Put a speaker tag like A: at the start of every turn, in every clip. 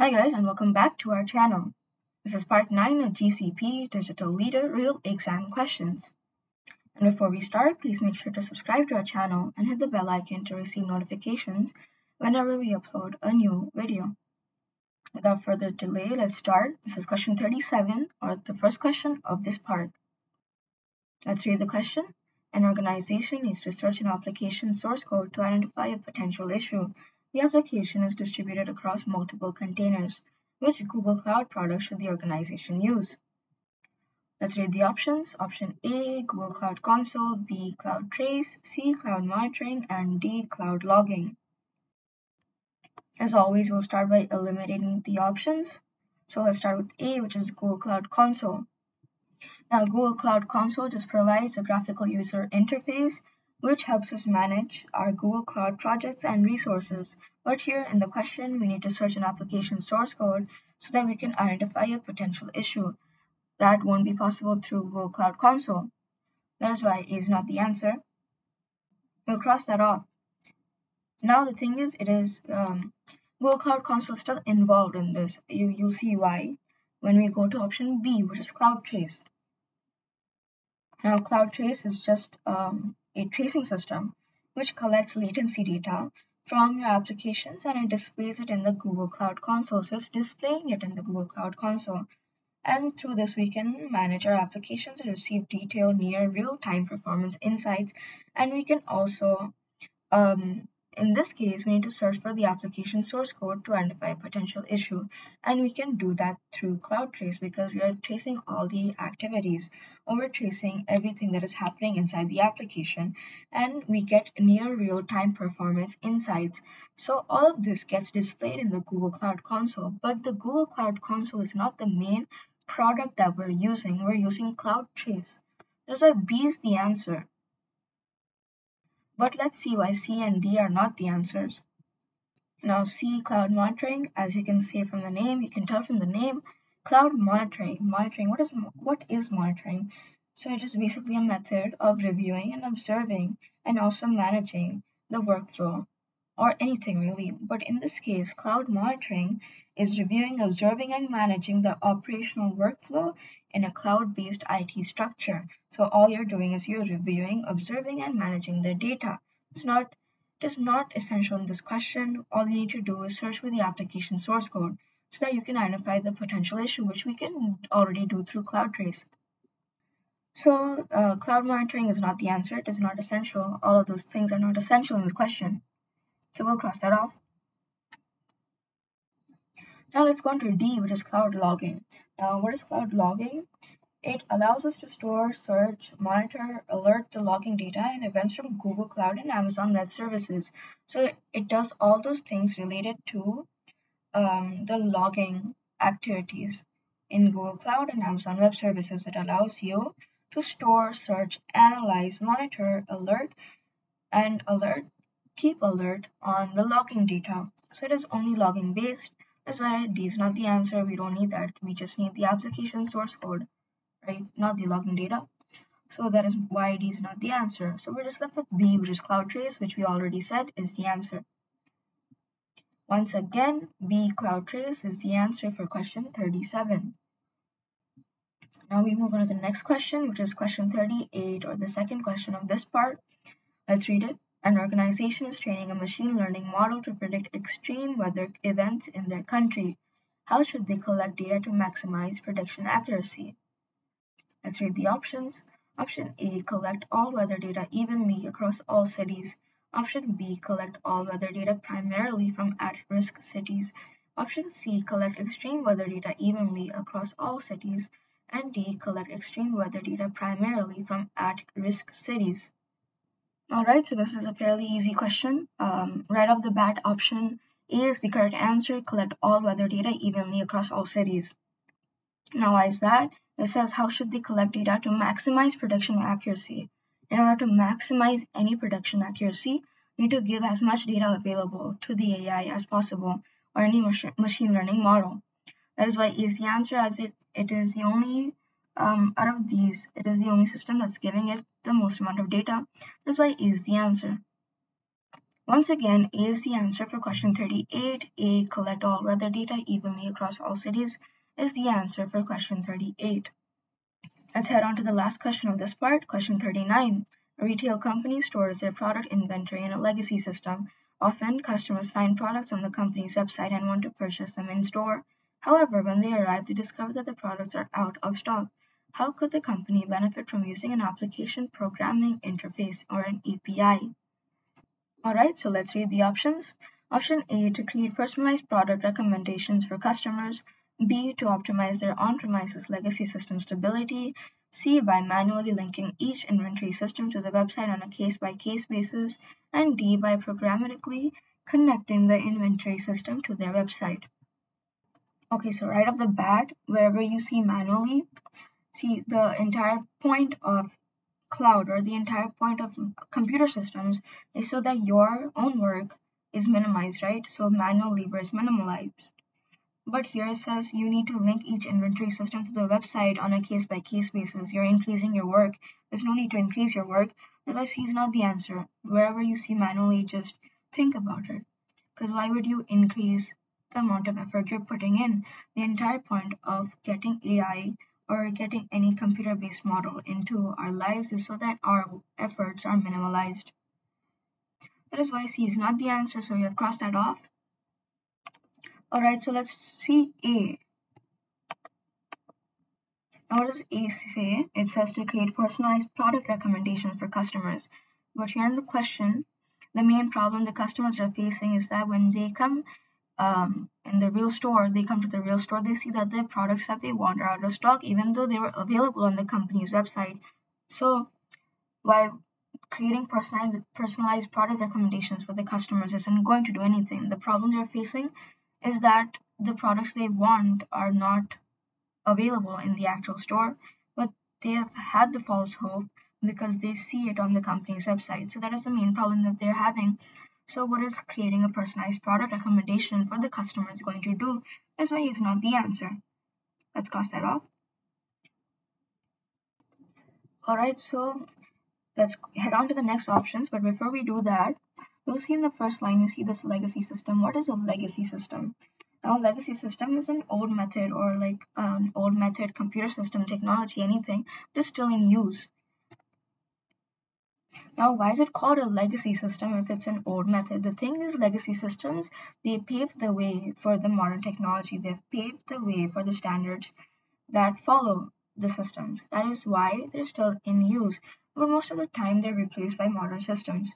A: Hi guys and welcome back to our channel. This is part 9 of GCP Digital Leader Real Exam Questions. And before we start, please make sure to subscribe to our channel and hit the bell icon to receive notifications whenever we upload a new video. Without further delay, let's start. This is question 37 or the first question of this part. Let's read the question. An organization needs to search an application source code to identify a potential issue the application is distributed across multiple containers. Which Google Cloud product should the organization use? Let's read the options. Option A, Google Cloud Console, B, Cloud Trace, C, Cloud Monitoring, and D, Cloud Logging. As always, we'll start by eliminating the options. So let's start with A, which is Google Cloud Console. Now, Google Cloud Console just provides a graphical user interface which helps us manage our Google Cloud projects and resources. But here in the question, we need to search an application source code so that we can identify a potential issue. That won't be possible through Google Cloud Console. That is why A is not the answer. We'll cross that off. Now the thing is, it is um, Google Cloud Console still involved in this. You, you'll see why when we go to option B, which is Cloud Trace. Now Cloud Trace is just um, a tracing system which collects latency data from your applications and it displays it in the Google Cloud Console. So it's displaying it in the Google Cloud Console. And through this, we can manage our applications and receive detailed near real-time performance insights. And we can also um, in this case, we need to search for the application source code to identify a potential issue. And we can do that through Cloud Trace because we are tracing all the activities or we're tracing everything that is happening inside the application and we get near real-time performance insights. So all of this gets displayed in the Google Cloud Console, but the Google Cloud Console is not the main product that we're using. We're using Cloud Trace. That's why B is the answer. But let's see why C and D are not the answers. Now C, cloud monitoring, as you can see from the name, you can tell from the name, cloud monitoring. Monitoring, what is, what is monitoring? So it is basically a method of reviewing and observing and also managing the workflow or anything really. But in this case, cloud monitoring is reviewing, observing, and managing the operational workflow in a cloud-based IT structure. So all you're doing is you're reviewing, observing, and managing the data. It's not it is not essential in this question. All you need to do is search for the application source code so that you can identify the potential issue, which we can already do through CloudTrace. So uh, cloud monitoring is not the answer. It is not essential. All of those things are not essential in this question. So we'll cross that off. Now let's go on to D, which is cloud logging. Now, what is cloud logging? It allows us to store, search, monitor, alert the logging data and events from Google Cloud and Amazon Web Services. So it does all those things related to um, the logging activities in Google Cloud and Amazon Web Services. It allows you to store, search, analyze, monitor, alert, and alert keep alert on the logging data. So it is only logging based. That's why D is not the answer. We don't need that. We just need the application source code, right? Not the logging data. So that is why D is not the answer. So we're just left with B, which is Cloud Trace, which we already said is the answer. Once again, B, Cloud Trace is the answer for question 37. Now we move on to the next question, which is question 38, or the second question of this part. Let's read it. An organization is training a machine learning model to predict extreme weather events in their country. How should they collect data to maximize prediction accuracy? Let's read the options. Option A, collect all weather data evenly across all cities. Option B, collect all weather data primarily from at-risk cities. Option C, collect extreme weather data evenly across all cities. And D, collect extreme weather data primarily from at-risk cities. Alright, so this is a fairly easy question. Um, right off the bat, option A is the correct answer. Collect all weather data evenly across all cities. Now, why is that? It says how should they collect data to maximize prediction accuracy. In order to maximize any prediction accuracy, you need to give as much data available to the AI as possible or any machine learning model. That is why A is the answer as it, it is the only um, out of these, it is the only system that's giving it the most amount of data. That's why A is the answer. Once again, A is the answer for question 38. A, collect all weather data evenly across all cities is the answer for question 38. Let's head on to the last question of this part, question 39. A retail company stores their product inventory in a legacy system. Often, customers find products on the company's website and want to purchase them in store. However, when they arrive, they discover that the products are out of stock. How could the company benefit from using an application programming interface or an API? Alright, so let's read the options. Option A to create personalized product recommendations for customers. B to optimize their on-premises legacy system stability. C by manually linking each inventory system to the website on a case-by-case -case basis. And D by programmatically connecting the inventory system to their website. Okay, so right off the bat, wherever you see manually, see the entire point of cloud or the entire point of computer systems is so that your own work is minimized, right? So manual labor is minimized. But here it says you need to link each inventory system to the website on a case by case basis. You're increasing your work. There's no need to increase your work. Unless is not the answer. Wherever you see manually, just think about it. Because why would you increase the amount of effort you're putting in? The entire point of getting AI or getting any computer-based model into our lives is so that our efforts are minimalized. That is why C is not the answer, so we have crossed that off. Alright, so let's see A. Now what does A say? It says to create personalized product recommendations for customers. But here in the question, the main problem the customers are facing is that when they come um, in the real store, they come to the real store, they see that the products that they want are out of stock, even though they were available on the company's website. So, while creating personalized product recommendations for the customers isn't going to do anything, the problem they're facing is that the products they want are not available in the actual store, but they have had the false hope because they see it on the company's website. So that is the main problem that they're having. So what is creating a personalized product recommendation for the customer is going to do? This way is not the answer. Let's cross that off. Alright, so let's head on to the next options. But before we do that, you'll see in the first line, you see this legacy system. What is a legacy system? Now, legacy system is an old method or like an old method computer system technology, anything, is still in use. Now, why is it called a legacy system if it's an old method? The thing is, legacy systems, they paved the way for the modern technology. They've paved the way for the standards that follow the systems. That is why they're still in use, but most of the time they're replaced by modern systems.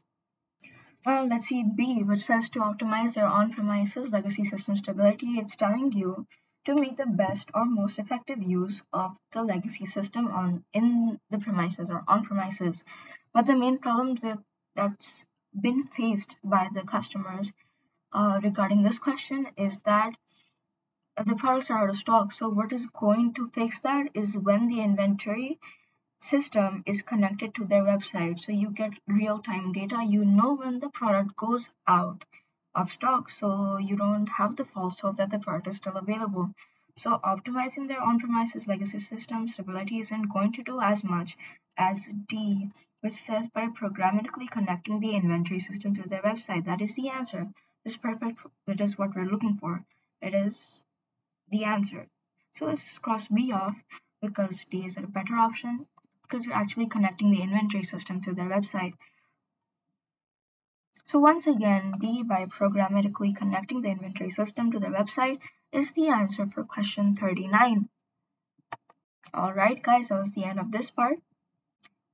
A: Well, let's see B, which says to optimize your on-premises legacy system stability. It's telling you to make the best or most effective use of the legacy system on in the premises or on premises. But the main problem that, that's been faced by the customers uh, regarding this question is that the products are out of stock. So what is going to fix that is when the inventory system is connected to their website. So you get real-time data. You know when the product goes out of stock so you don't have the false hope that the product is still available. So optimizing their on-premises legacy system stability isn't going to do as much as D, which says by programmatically connecting the inventory system to their website. That is the answer. This is perfect. That is what we're looking for. It is the answer. So let's cross B off because D is a better option because we're actually connecting the inventory system to their website. So once again, B by programmatically connecting the inventory system to the website is the answer for question 39. Alright guys, that was the end of this part.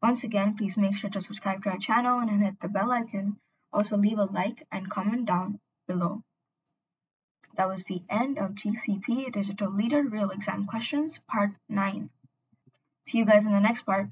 A: Once again, please make sure to subscribe to our channel and hit the bell icon. Also leave a like and comment down below. That was the end of GCP Digital Leader Real Exam Questions Part 9. See you guys in the next part.